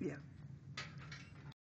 Yeah.